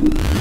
you